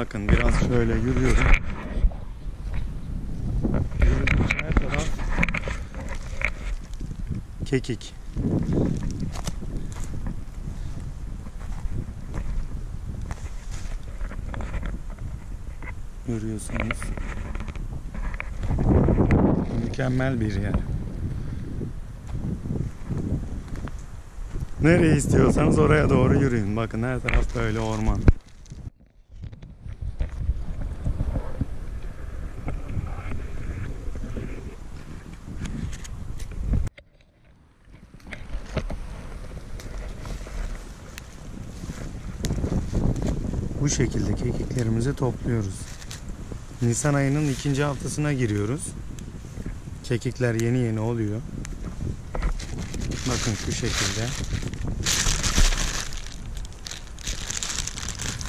Bakın biraz şöyle yürüyorum. Yürüdükçe her taraf kekik. Görüyorsunuz. Mükemmel bir yer. Nereye istiyorsanız oraya doğru yürüyün. Bakın her taraf böyle orman. Bu şekilde kekiklerimizi topluyoruz. Nisan ayının ikinci haftasına giriyoruz. Kekikler yeni yeni oluyor. Bakın şu şekilde.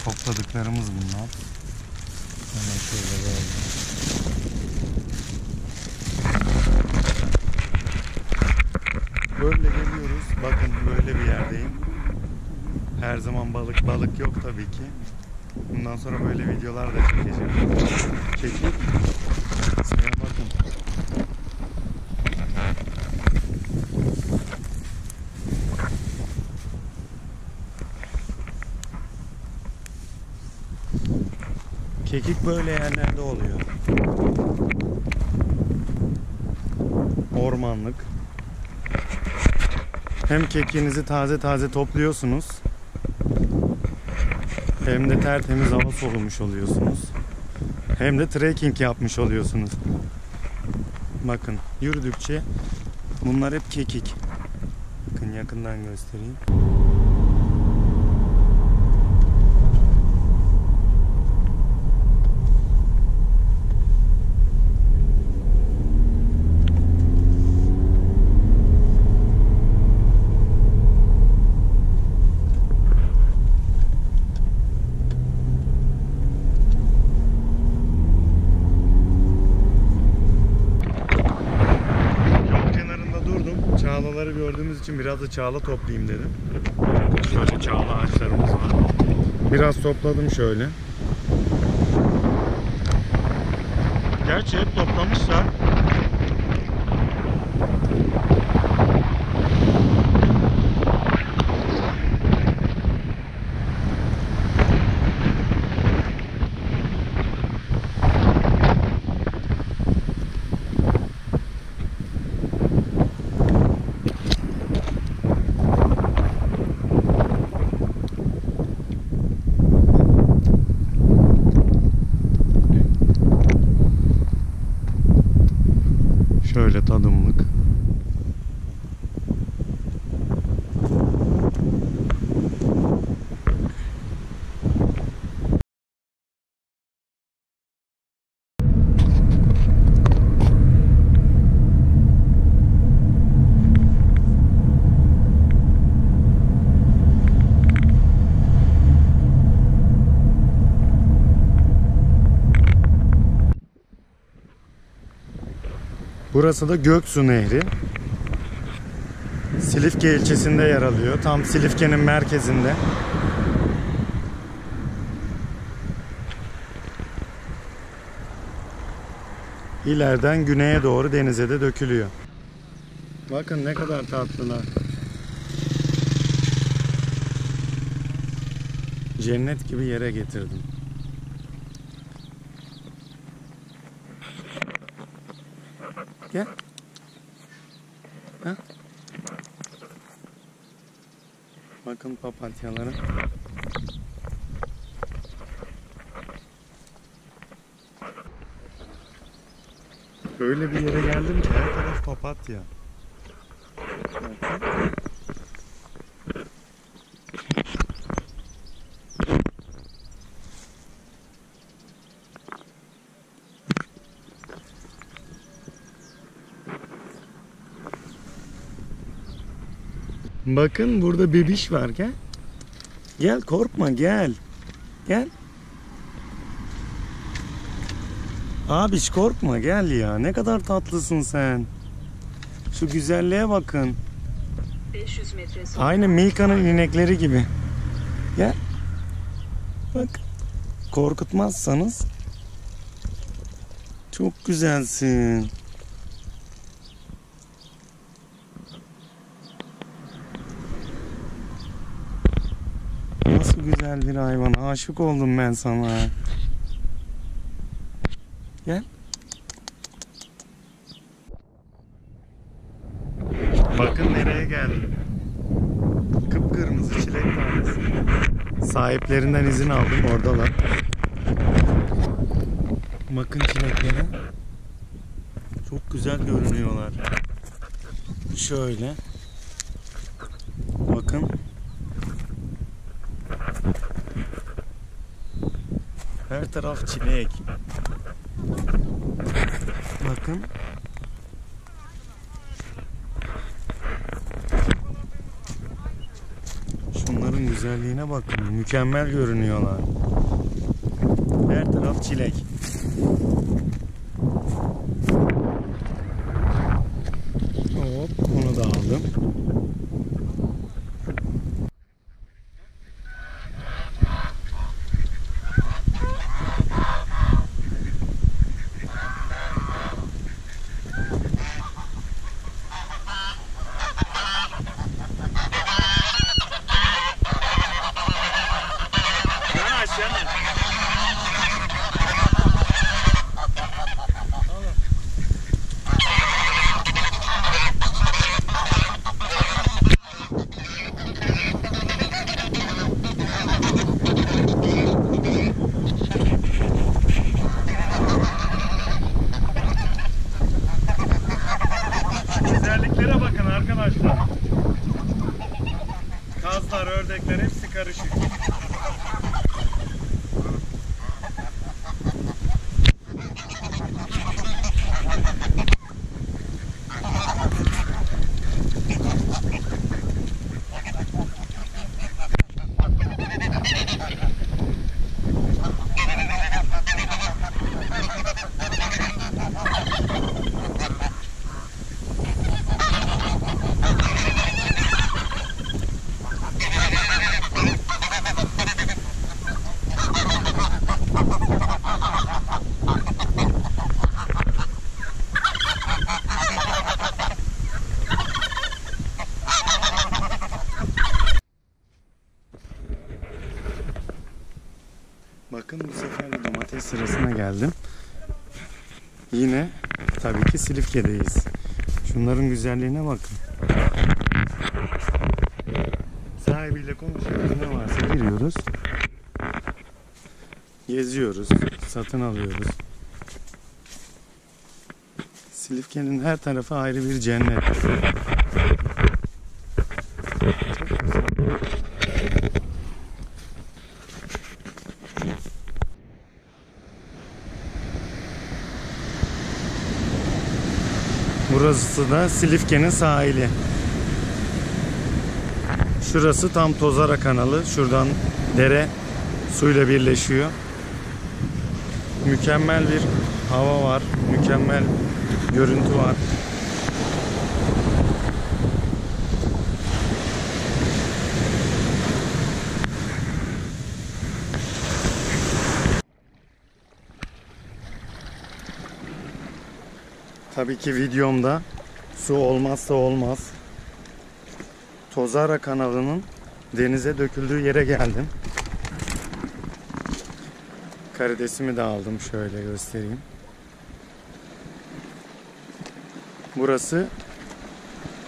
Topladıklarımız bunlar. Hemen şöyle böyle. Böyle geliyoruz. Bakın böyle bir yerdeyim. Her zaman balık balık yok tabii ki. Bundan sonra böyle videolar da çekeceğim. Çekip şuraya bakın. Kekik böyle yerlerde oluyor. Ormanlık. Hem kekiğinizi taze taze topluyorsunuz. Hem de tertemiz hava solumuş oluyorsunuz. Hem de trekking yapmış oluyorsunuz. Bakın yürüdükçe bunlar hep kekik. Bakın yakından göstereyim. Biraz da çağla toplayayım dedim. Şöyle çağla ağaçlarımız var. Biraz topladım şöyle. Gerçi hep toplamışlar. Şöyle Burası da Göksu Nehri. Silifke ilçesinde yer alıyor. Tam Silifke'nin merkezinde. İleriden güneye doğru denize de dökülüyor. Bakın ne kadar tatlılar. Cennet gibi yere getirdim. Gel. Ha? Bakın papatyaları. Öyle bir yere geldim ki her taraf papatya. Bakın. Bakın burada bebiş var gel. Gel korkma gel. Gel. Abiş korkma gel ya. Ne kadar tatlısın sen. Şu güzelliğe bakın. 500 metre sonra Aynı Milka'nın inekleri gibi. Gel. Bak. korkutmazsanız çok güzelsin. Güzel bir hayvan. Aşık oldum ben sana. Gel. Bakın nereye geldim. Kıpkırmızı çilek tanesi. Sahiplerinden izin aldım oradalar. Bakın çileklere. Çok güzel görünüyorlar. Şöyle. Bakın. Her taraf çilek. Bakın. Şunların güzelliğine bakın. Mükemmel görünüyorlar. Her taraf çilek. Hop bunu da aldım. Bakın bu sefer domates sırasına geldim. Yine tabii ki Silifke'deyiz. Şunların güzelliğine bakın. Sahibiyle konuşuyoruz. Ne varsa giriyoruz. Geziyoruz. Satın alıyoruz. Silifke'nin her tarafı ayrı bir cennet. Burası da Silifke'nin sahili. Şurası tam Tozara kanalı. Şuradan dere suyla birleşiyor. Mükemmel bir hava var. Mükemmel görüntü var. Tabii ki videomda su olmazsa olmaz. Tozara kanalının denize döküldüğü yere geldim. Karidesimi de aldım şöyle göstereyim. Burası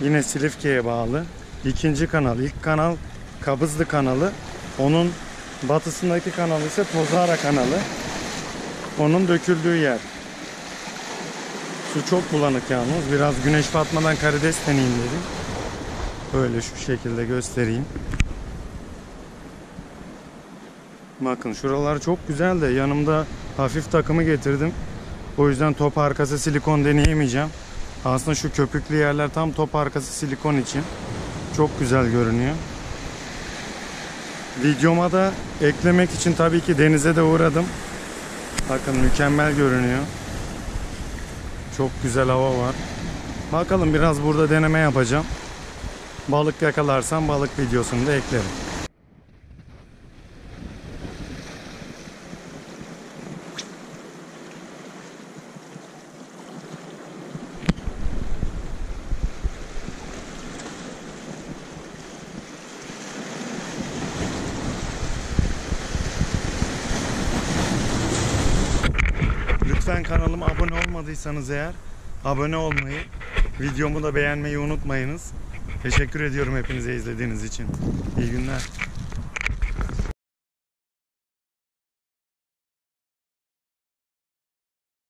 yine Silifke'ye bağlı. ikinci kanal. İlk kanal Kabızlı kanalı. Onun batısındaki kanal ise Tozara kanalı. Onun döküldüğü yer. Su çok bulanık yalnız. Biraz güneş batmadan karides deneyeyim dedim. Böyle şu şekilde göstereyim. Bakın şuralar çok güzel de yanımda hafif takımı getirdim. O yüzden top arkası silikon deneyemeyeceğim. Aslında şu köpüklü yerler tam top arkası silikon için. Çok güzel görünüyor. Videoma da eklemek için tabii ki denize de uğradım. Bakın mükemmel görünüyor. Çok güzel hava var. Bakalım biraz burada deneme yapacağım. Balık yakalarsam balık videosunu da eklerim. Lütfen kanalıma abone olmadıysanız eğer abone olmayı, videomu da beğenmeyi unutmayınız. Teşekkür ediyorum hepinize izlediğiniz için. İyi günler.